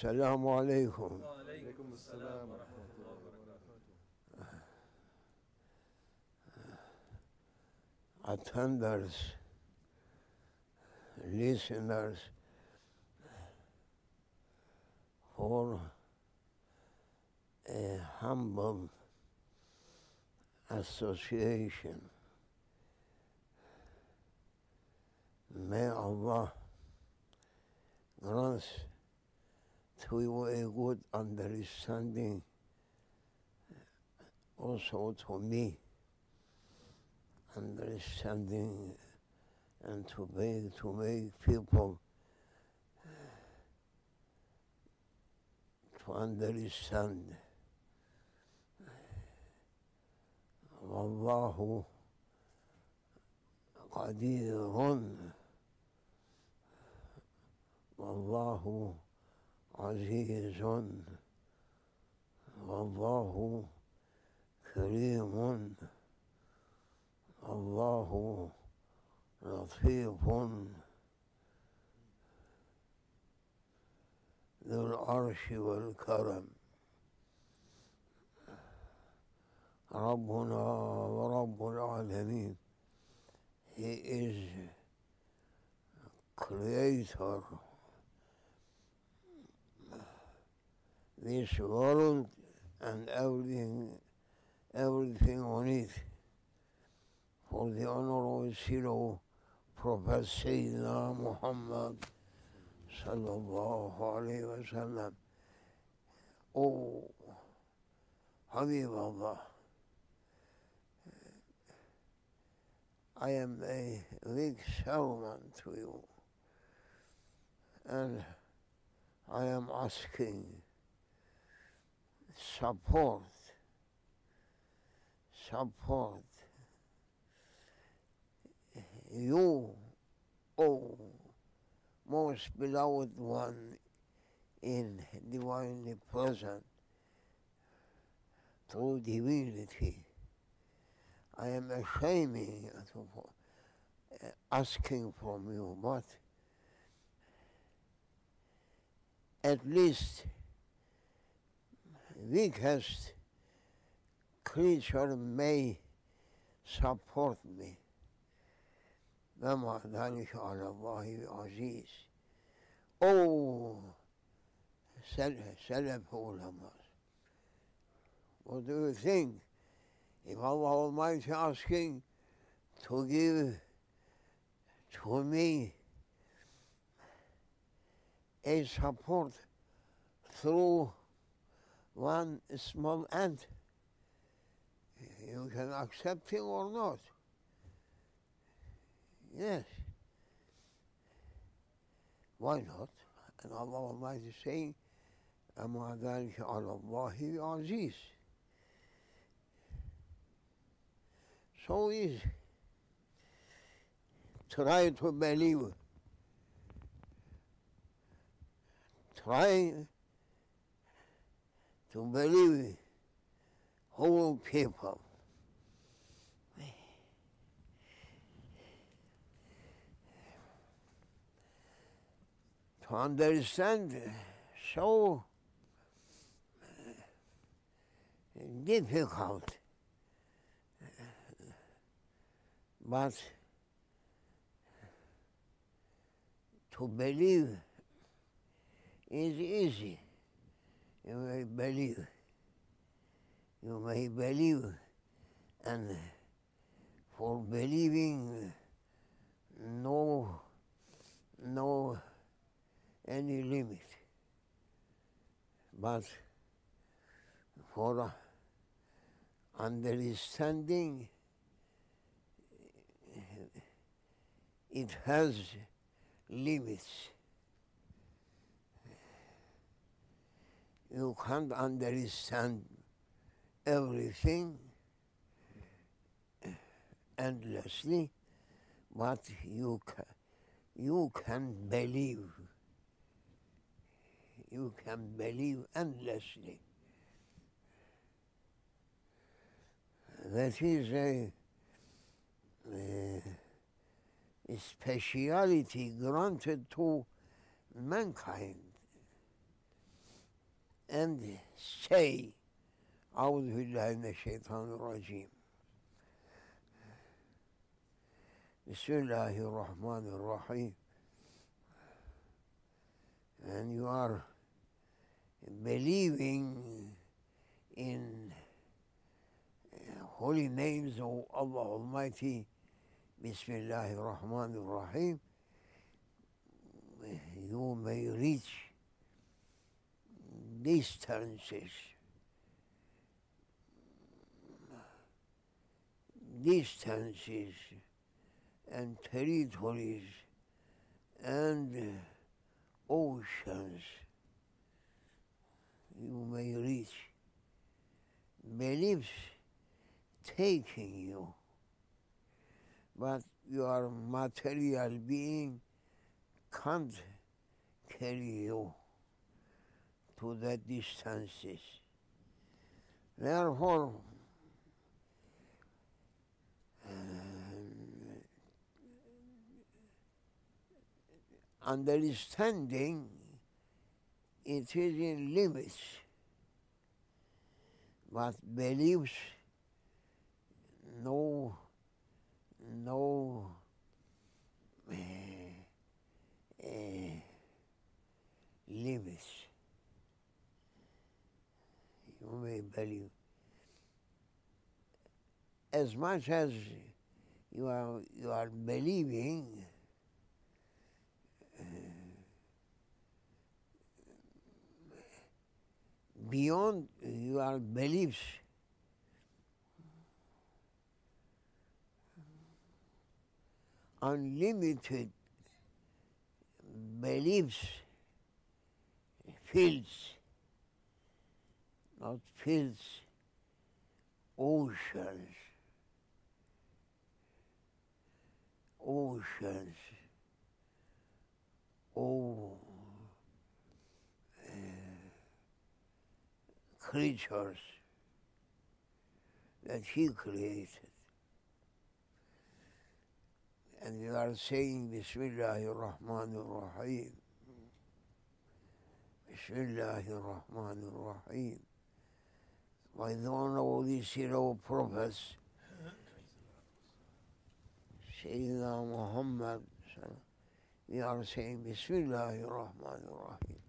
السلام عليكم وعليكم السلام ورحمة الله وبركاته attenders, listeners for a humble association. May Allah grant to you a good understanding also to me understanding and to make to make people to understand والله قدير والله عزيز والله كريم الله لطيف ذو العرش والكرم. ربنا ورب العالمين. He is creator. This world and everything everything on it for the honorable hero Prophet Sayyidina Muhammad sallallahu alayhi wa sallam. Oh, Habib Allah, I am a weak servant to you and I am asking support, support you, O most beloved one in divinely present through divinity. I am ashamed of uh, asking from you, but at least weakest creature may support me. وما ذلك على الله بعزيز Oh, Salaf ulamas. What do you think? If Allah Almighty asking to give to me a support through one small ant, you can accept it or not. Yes. Why not? And Allah Almighty is saying, أما ذلك على الله بعزيز. So easy. Try to believe. Try to believe whole people. to understand so uh, difficult. Uh, but to believe is easy. You may believe. You may believe. And for believing, no, no any limit. But for understanding, it has limits. You can't understand everything endlessly, but you can, you can believe. You can believe endlessly. That is a, a, a speciality granted to mankind And say, أعوذ بالله من الشيطان الرجيم بسم الله الرحمن الرحيم and you are believing in holy names of Allah Almighty Bismillah ar-Rahman ar-Rahim you may reach distances distances and territories and oceans you may reach beliefs taking you but your material being can't carry you to the distances therefore understanding it is in limits, but beliefs no no uh, uh, limits. May believe as much as you are you are believing uh, beyond your beliefs. Unlimited beliefs fills, not fills, oceans, oceans, oh. creatures that He created. And you are saying Bismillahir Rahmanir Rahim. Bismillahir Rahmanir Rahim. By of all these hero prophets, Sayyidina Muhammad, we are saying Bismillahir Rahmanir Rahim.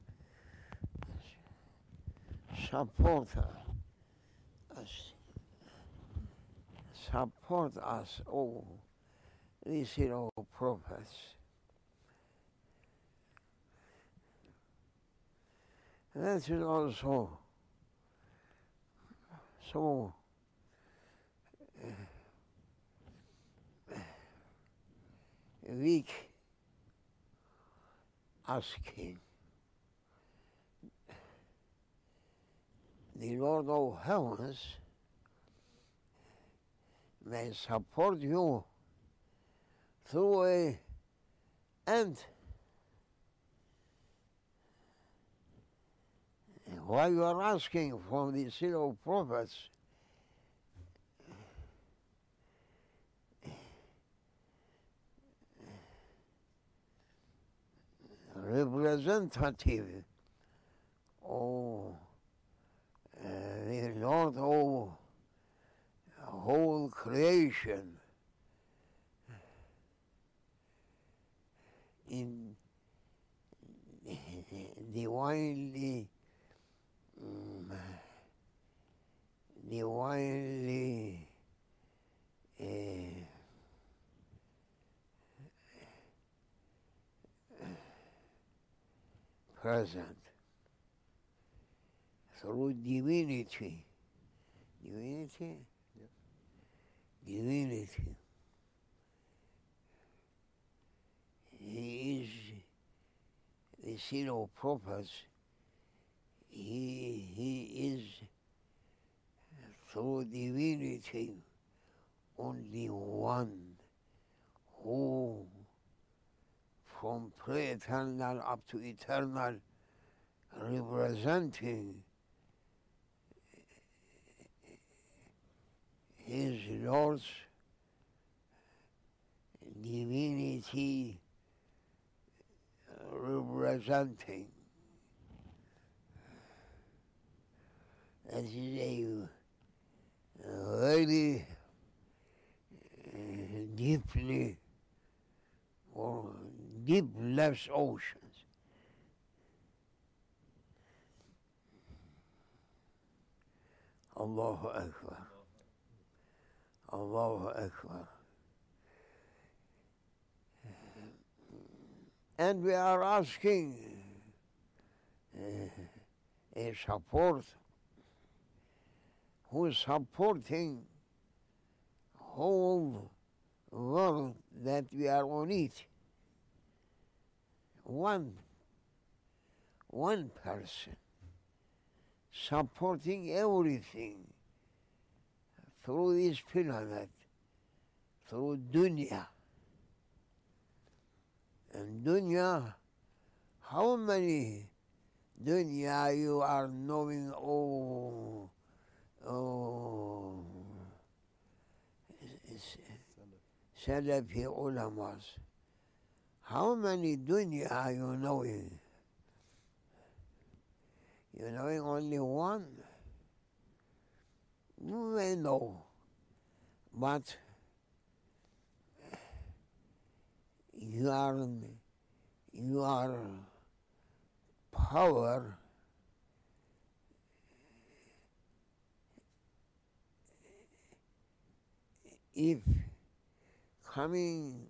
Support us, support us all, these hero prophets. That is also so weak eh, asking. the Lord of heavens may support you through a ant. While you are asking from the seal prophets, representative, oh, the Lord of whole creation. In divinely um, divinely uh, present through divinity. Divinity? Yes. Divinity. He is the seed of prophets. He, he is through divinity only one who from pre-eternal up to eternal representing his Lord's divinity representing. Is a very uh, deeply or deep left oceans. Allahu Akbar. Allahu Akbar. And we are asking uh, a support who is supporting whole world that we are on it. One, one person supporting everything through this planet, through dunya. And dunya, how many dunya you are knowing, oh, oh, Salafi ulamas. How many dunya are you knowing? You knowing only one? You may know, but you are you are power if coming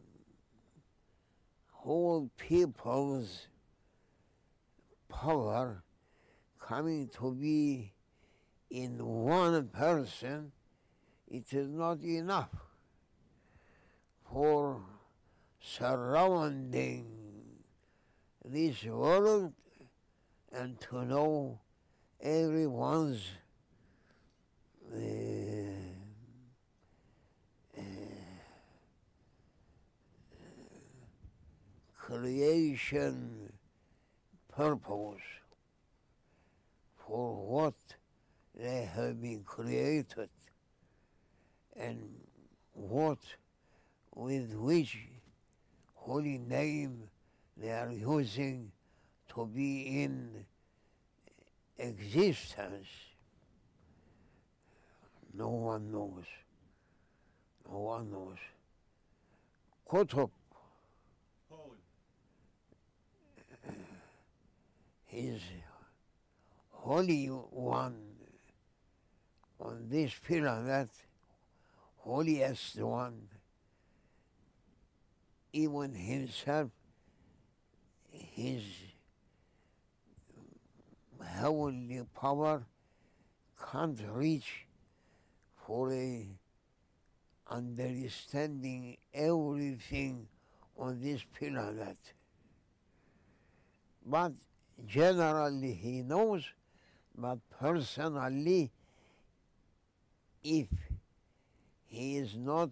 whole people's power coming to be in one person, it is not enough for surrounding this world and to know everyone's uh, creation purpose for what they have been created and what with which holy name they are using to be in existence. No one knows. No one knows. Kutub, his holy one on this planet, holiest one, even himself, his heavenly power can't reach for a understanding everything on this planet. But generally he knows, but personally, if he is not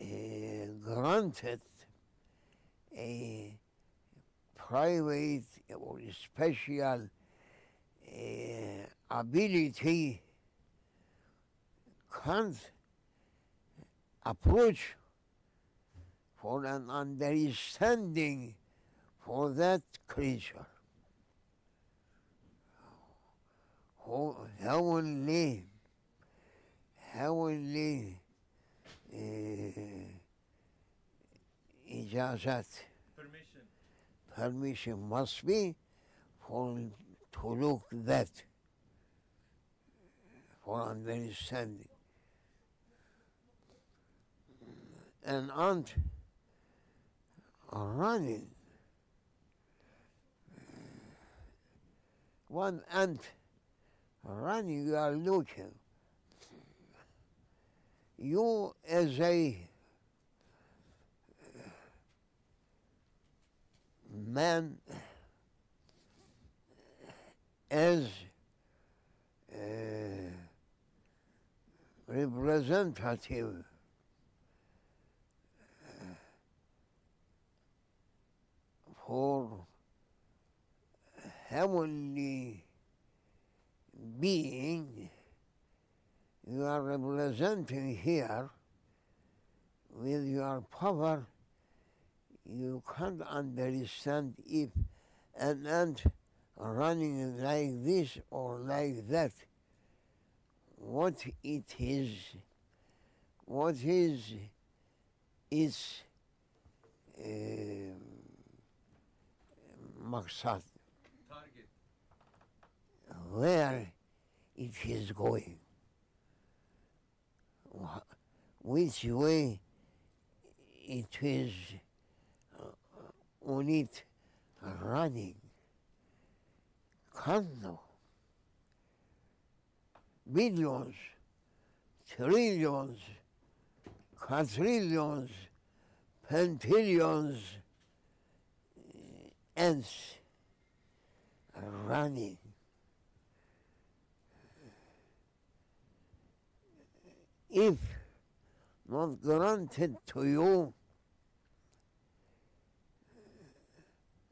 uh, granted a private or special uh, ability, can't approach for an understanding for that creature. Heavenly, heavenly uh, ijazat, Permission. permission must be for to look that for understanding. An ant running. one ant running are looking. You as a man as a representative uh, for heavenly being you are representing here with your power, you can't understand if an ant running like this or like that, what it is, what is its uh, Target. Where it is going, which way it is uh, on it running. Can't. Billions, trillions, quadrillions, pentillions, uh, ants running. If not granted to you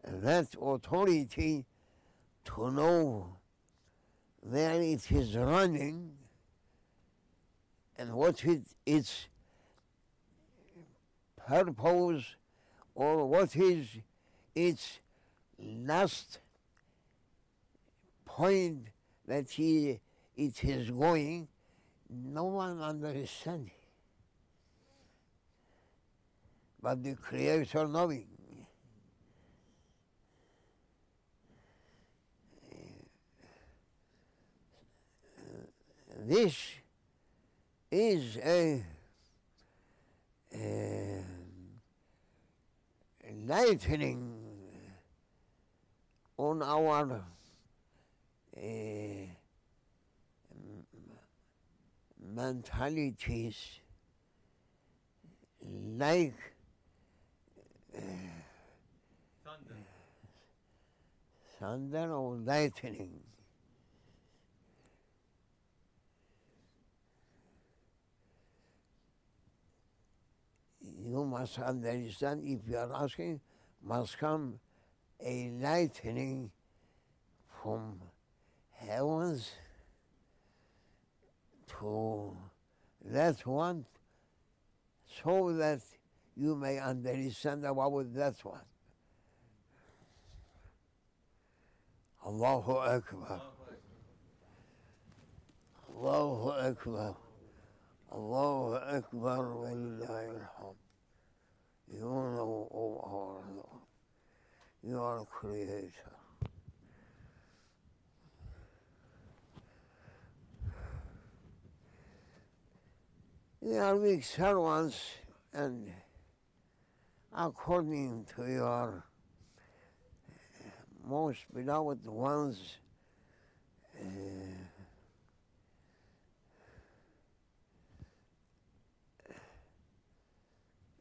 that authority to know where it is running and what it, its purpose or what is its last point that he, it is going, no one understands. But the Creator knowing. This is a, a on our uh, mentalities like Thunder. thunder or lightning. You must understand if you are asking, must come a lightning from heavens to that one so that you may understand about that one. Allahu Akbar. Allahu Akbar. Allahu Akbar walillahi alhamd. You know, O our Lord, you are creator. We are weak servants and according to your most beloved ones, uh,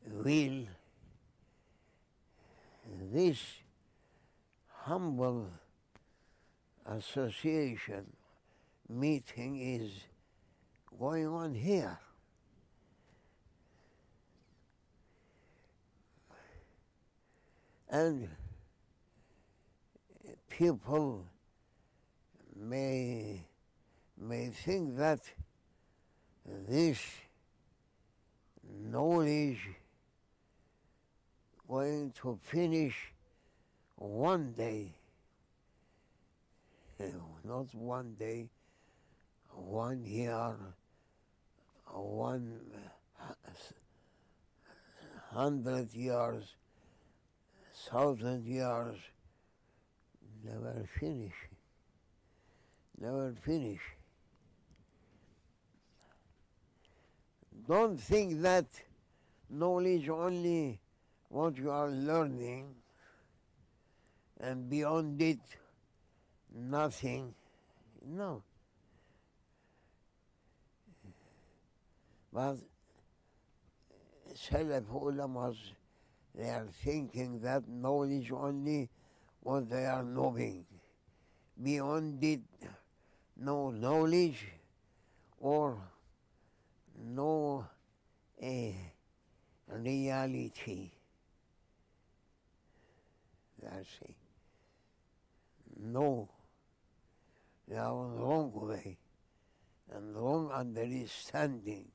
will this humble association meeting is going on here. And people may may think that this knowledge going to finish one day, not one day, one year, one hundred years, thousand years, never finish, never finish. Don't think that knowledge only what you are learning and beyond it nothing. No. But Salaf ulamas, they are thinking that knowledge only what they are knowing. Beyond it, no knowledge or no uh, reality. That's it. No, they are wrong way and wrong understanding.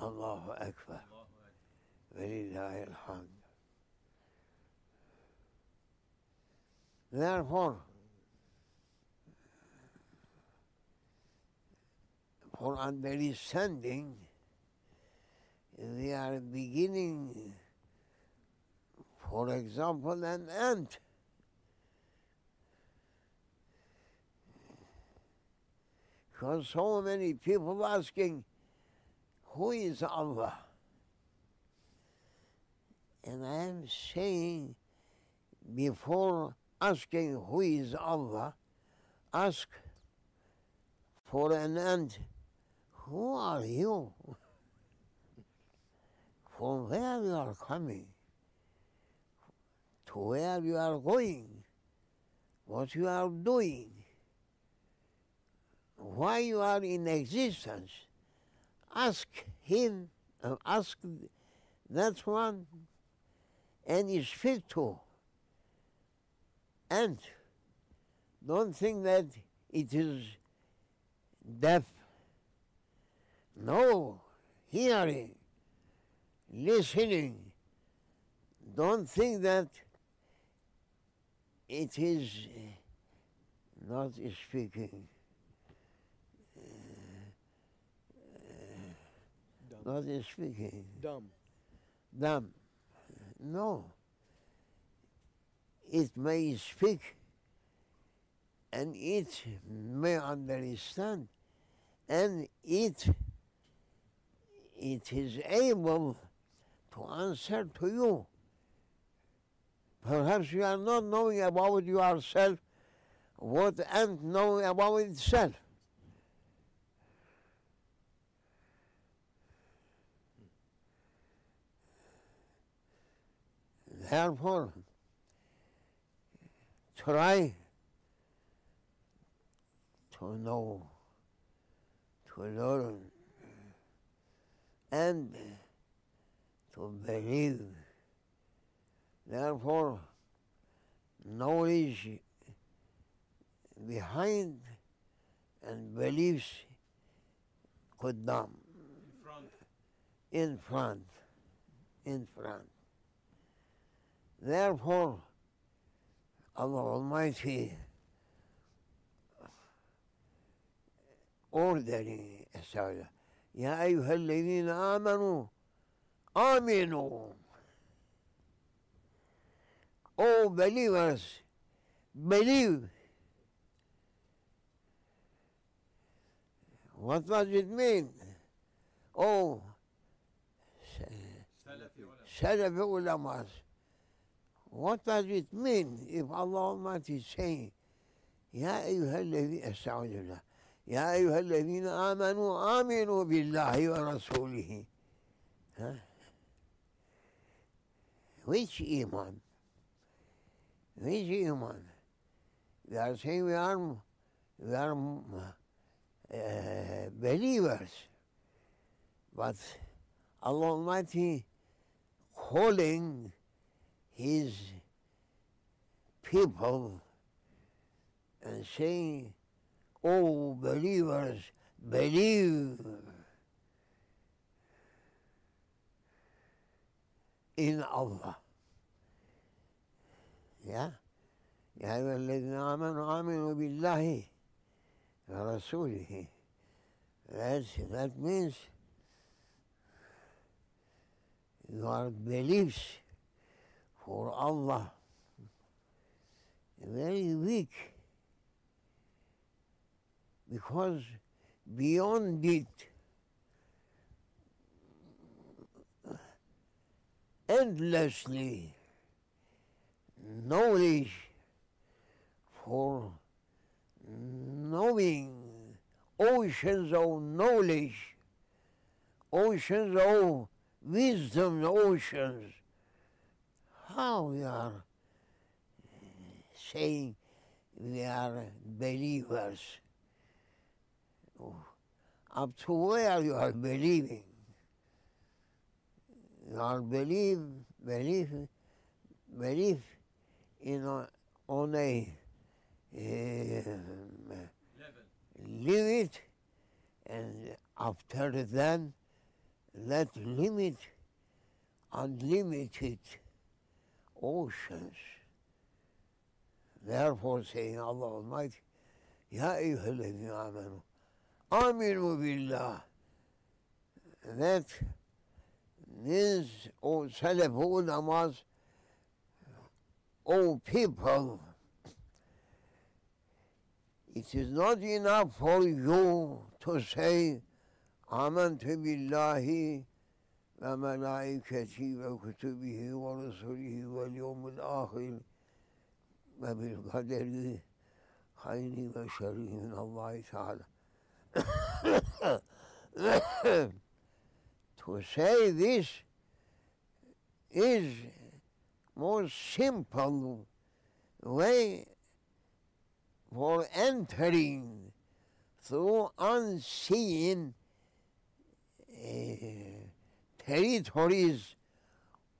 Allahu Akbar. Allahu Ekber. Velillahi alhamd. Therefore, for understanding, we are beginning, for example, an ant. Because so many people asking, who is Allah? And I am saying, before asking who is Allah, ask for an end, who are you? From where you are coming? To where you are going? What you are doing? Why you are in existence? Ask him, uh, ask that one, and speak to. And don't think that it is deaf. No, hearing, listening. Don't think that it is not speaking, Dumb. not speaking. Dumb. Dumb. No. It may speak and it may understand and it it is able to answer to you. Perhaps you are not knowing about yourself what ant know about itself. Therefore, try to know, to learn, and to believe. Therefore, knowledge behind and beliefs could not. In front. In front. In front. Therefore, Allah Almighty ordering Estağfirullah. Ya eyyühellezine amenu aminu. Oh believers, believe. What does it mean? Oh. Salafi ulamas. What does it mean if Allah Almighty is saying, يا أيها الذين أستعوذ بالله يا أيها الذين آمنوا آمنوا بالله ورسوله? Which iman? Which iman? We are saying we are, we are uh, believers, but Allah Almighty calling his people and saying, Oh believers, believe in Allah. Yeah? يا أيها الذين آمنوا آمنوا بالله ورسوله. That's, that means your beliefs for Allah very weak because beyond it endlessly knowledge for knowing oceans of knowledge, oceans of wisdom, oceans. How we are eh, saying we are believers. Oh, Up to where you are believing? You are believe, believe belief in a, on a Level. limit and after then that limit unlimited oceans. Therefore, saying Allah Almighty, Ya ayyuhalladhina amanu, aminu billah. That means, O Salaf ulamas, O people, it is not enough for you to say, Amantu billahi, وملائكته وكتبه ورسله واليوم الآخر وبالقدر خير وشر من الله تعالى. to say this is more simple way for entering through unseen uh, territories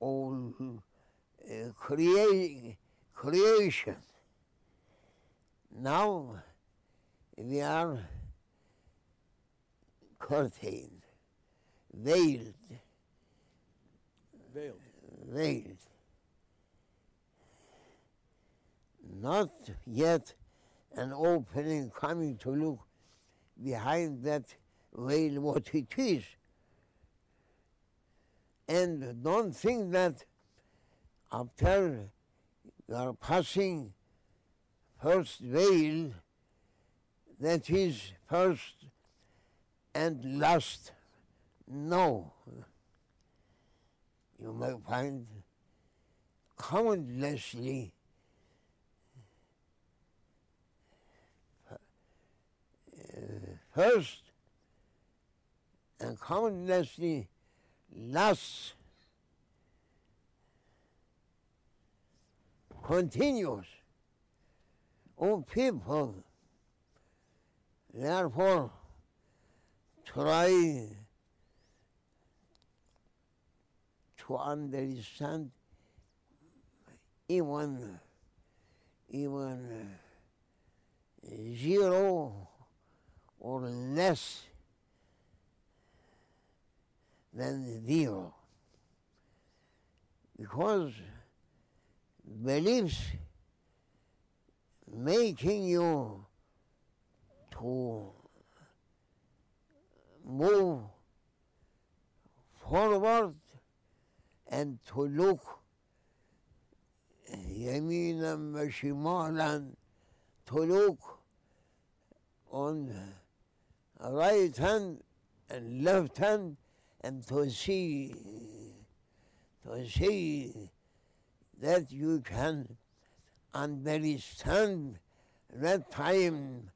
of uh, crea- creation. Now we are curtained, veiled, Veiled. veiled. Not yet an opening coming to look behind that veil what it is. And don't think that after you are passing first veil, that is first and last. No. You may find countlessly first and countlessly last continues. O people, therefore, try to understand even even uh, zero or less than zero. Because beliefs making you to move forward and to look يمينا وشمالا to look on right hand and left hand and to see to see that you can understand that time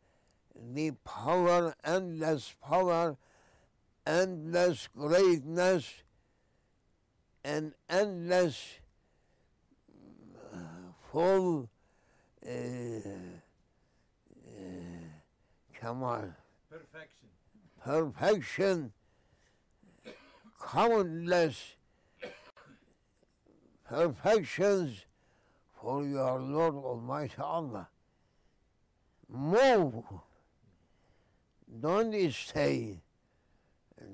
the power, endless power, endless greatness, and endless full uh, uh, Kamal, Perfection. perfection, countless perfections for your Lord Almighty Allah. Move. Don't stay.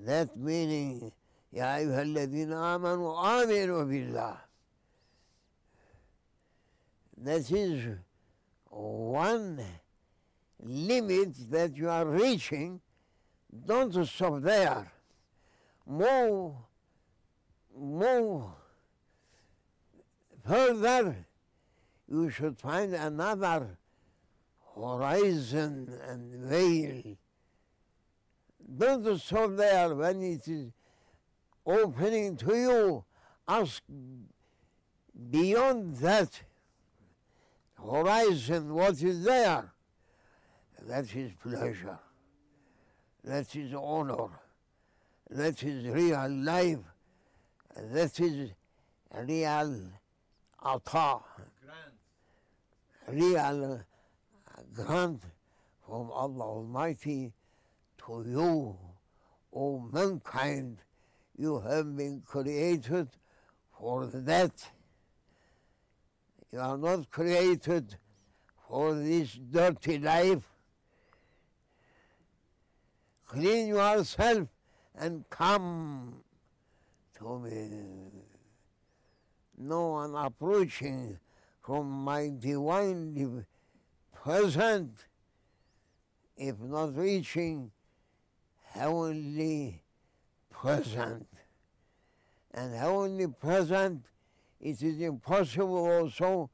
That meaning, يا أيها الذين آمنوا آمنوا بالله. That is one limit that you are reaching. Don't stop there. Move, move further. You should find another horizon and veil. Don't stop there when it is opening to you. Ask beyond that horizon what is there. That is pleasure. That is honor. That is real life. That is real ata, real uh, grant from Allah Almighty to you, O mankind. You have been created for that. You are not created for this dirty life. Clean yourself and come to me. No one approaching from my divine present if not reaching heavenly present. And heavenly present, it is impossible also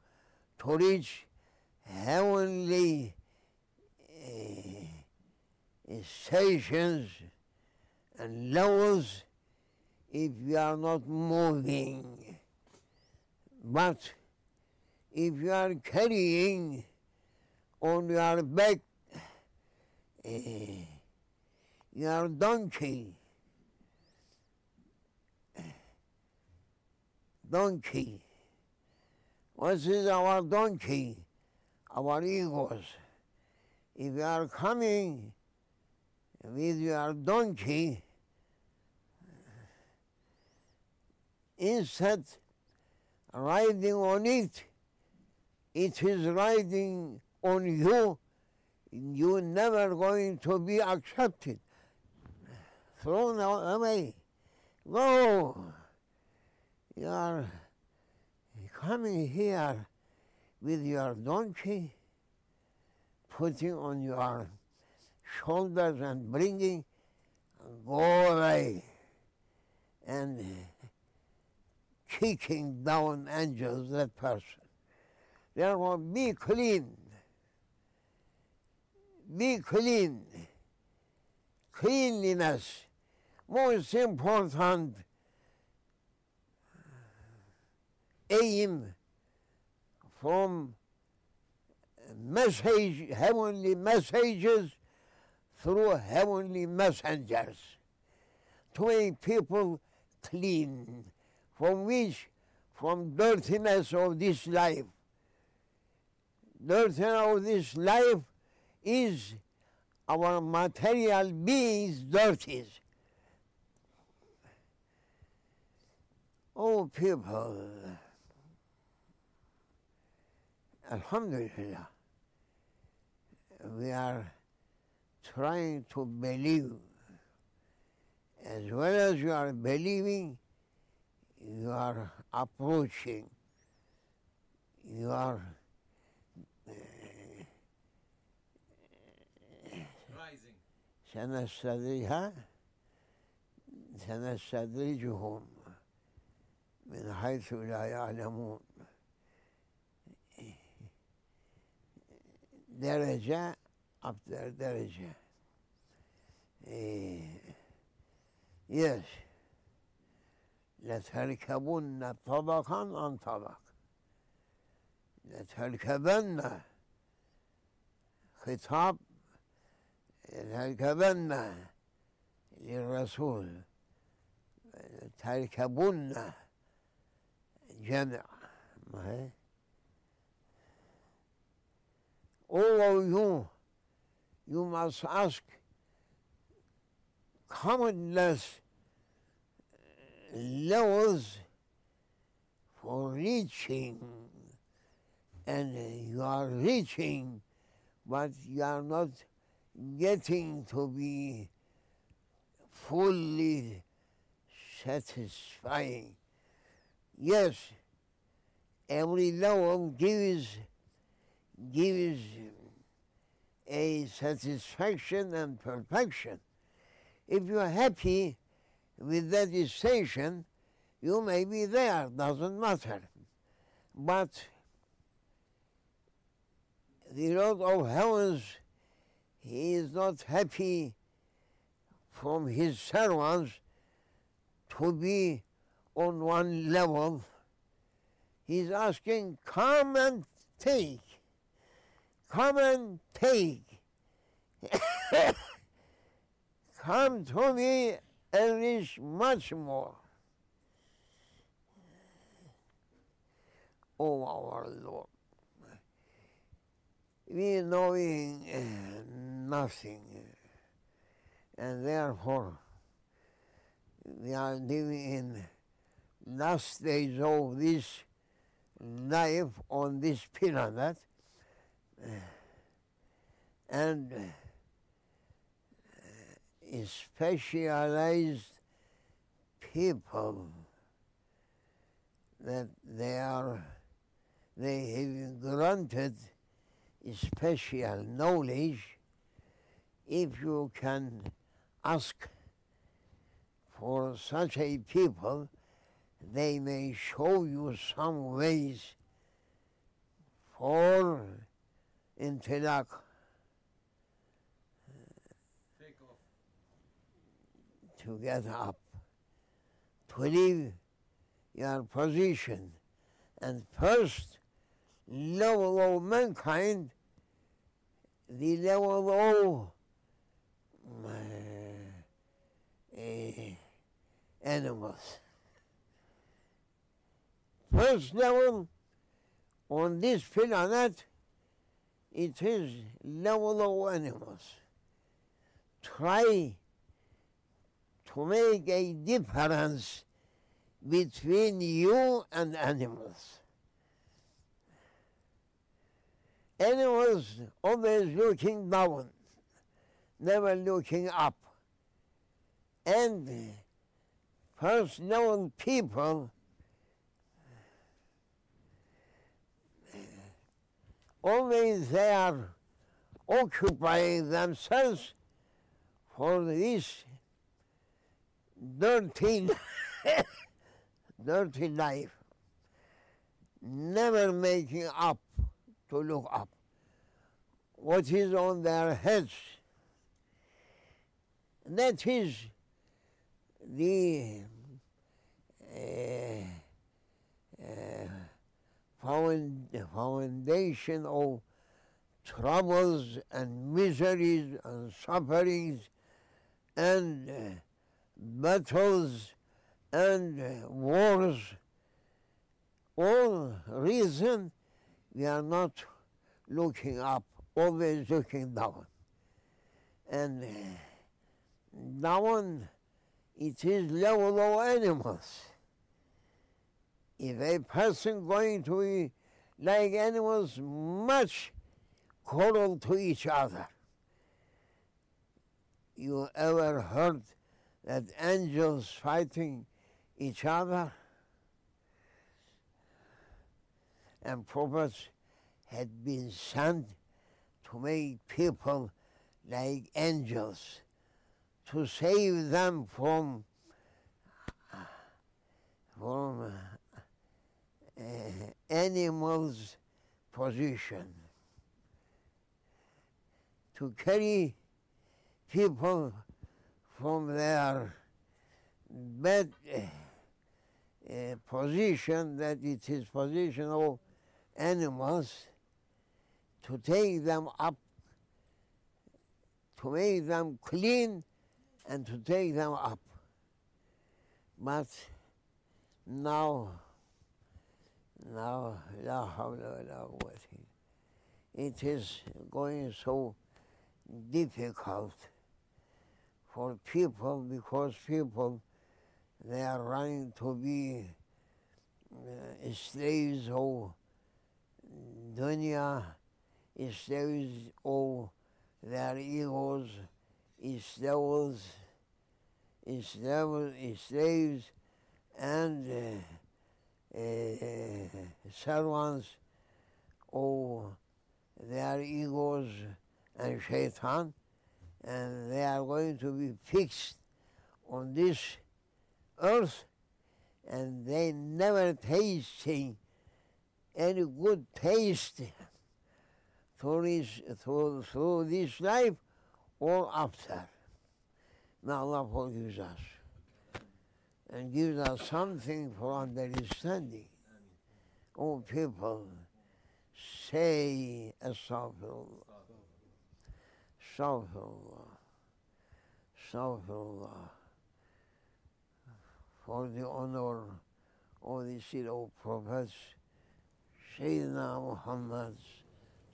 to reach heavenly uh, stations and levels if you are not moving. But if you are carrying on your back uh, your donkey, donkey, what is our donkey? Our egos. If you are coming with your donkey, instead riding on it, it is riding on you, you're never going to be accepted. Thrown away. Go. You are coming here with your donkey, putting on your shoulders and bringing, go away, and kicking down angels, that person. Therefore, be clean. Be clean. Cleanliness, most important aim from message, heavenly messages through heavenly messengers to make people clean from which from dirtiness of this life. Dirtiness of this life is our material beings dirties. Oh people. Alhamdulillah, we are trying to believe. As well as you are believing, you are approaching, you are Rising. سنستدرجها سنستدرجهم من حيث لا يعلمون derece after derece. Eh, yes. لتركبن طبقا عن طبق. لتركبن خطاب. لتركبن للرسول. تركبن جمع. ما هي؟ all of you must ask countless uh, levels for reaching, and you are reaching, but you are not getting to be fully satisfying. Yes, every level gives gives a satisfaction and perfection. If you're happy with that station, you may be there, doesn't matter. But the Lord of Heavens, He is not happy from His servants to be on one level. He's asking, come and take. Come and take. Come to me and reach much more. Oh, our Lord. We knowing uh, nothing, and therefore we are living in last days of this life on this planet and uh, specialized people that they are they have granted special knowledge. If you can ask for such a people they may show you some ways for Take off. to get up, to leave your position. And first level of mankind, the level of uh, animals. First level on this planet, it is level of animals. Try to make a difference between you and animals. Animals always looking down, never looking up. And first known people always they are occupying themselves for this dirty, dirty life, never making up to look up. What is on their heads? That is the uh, uh, found, foundation of troubles and miseries and sufferings and uh, battles and uh, wars. All reason we are not looking up, always looking down. And uh, down, it is level of animals. If a person going to be like animals, much quarrel to each other. You ever heard that angels fighting each other? And prophets had been sent to make people like angels, to save them from from uh, animals' position, to carry people from their bad uh, position, that it is position of animals, to take them up, to make them clean, and to take them up. But now, now, la hawla la quwwata. it is going so difficult for people because people they are running to be uh, slaves of dunya, slaves of their egos, slaves, slaves, slaves and uh, Eh, servants of their egos and shaitan, and they are going to be fixed on this earth, and they never tasting any good taste through this, through, through this life or after. May Allah forgive us and gives us something for understanding. Oh, people, say Astaghfirullah, Astaghfirullah, Astaghfirullah, for the honor of the seed of prophets, Sayyidina Muhammad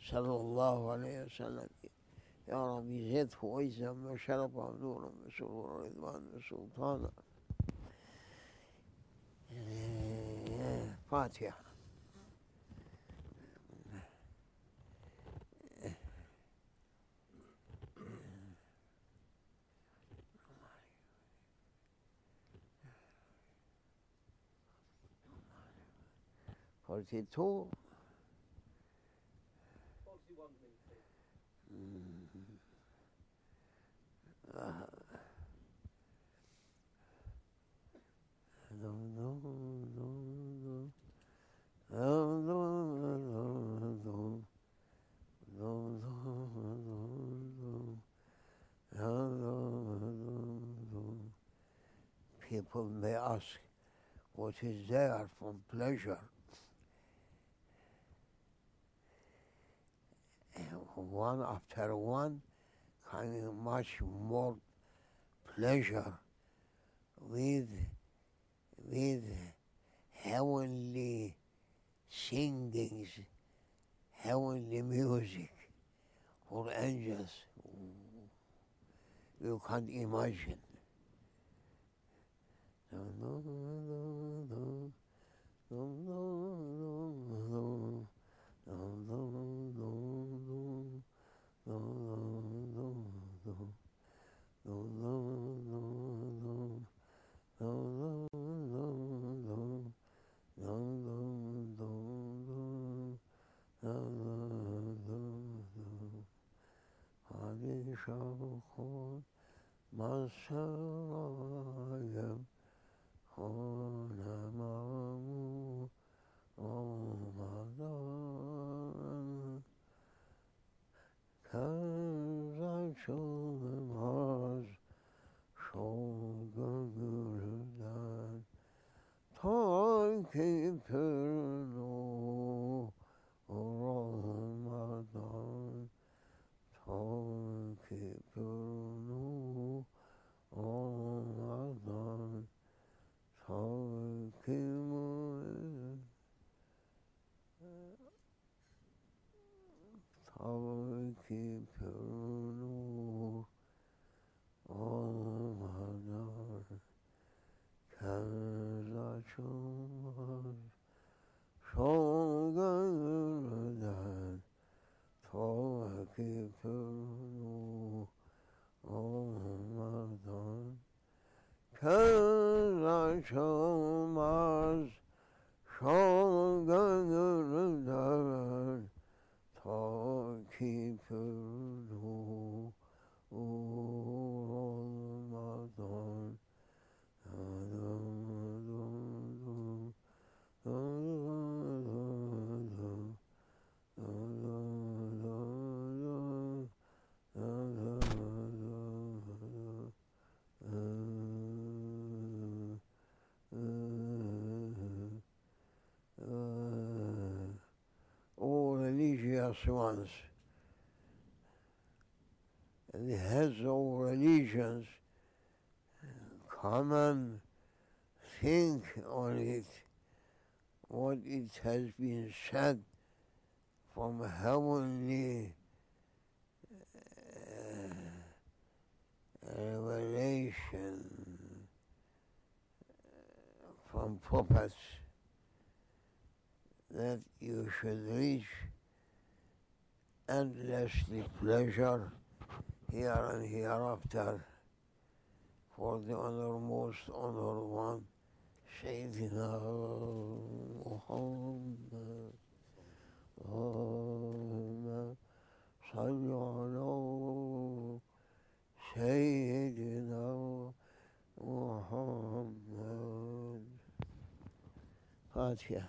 sallallahu alayhi wa sallam. يا ربي زده عزا وشرفا ونورا وسرورا ورضوانا وسلطانا Fatiha. Forty-two. People may ask what is there from pleasure. One after one, coming much more pleasure with with heavenly singings, heavenly music for angels. You can't imagine. Hadi şavkun, masal ones, the heads of religions, come and think on it, what it has been said from heavenly The pleasure here and hereafter for the honormost honor one, Sayyidina Muhammad. Allahümme salli ala Seyyidina Muhammed. Fatiha.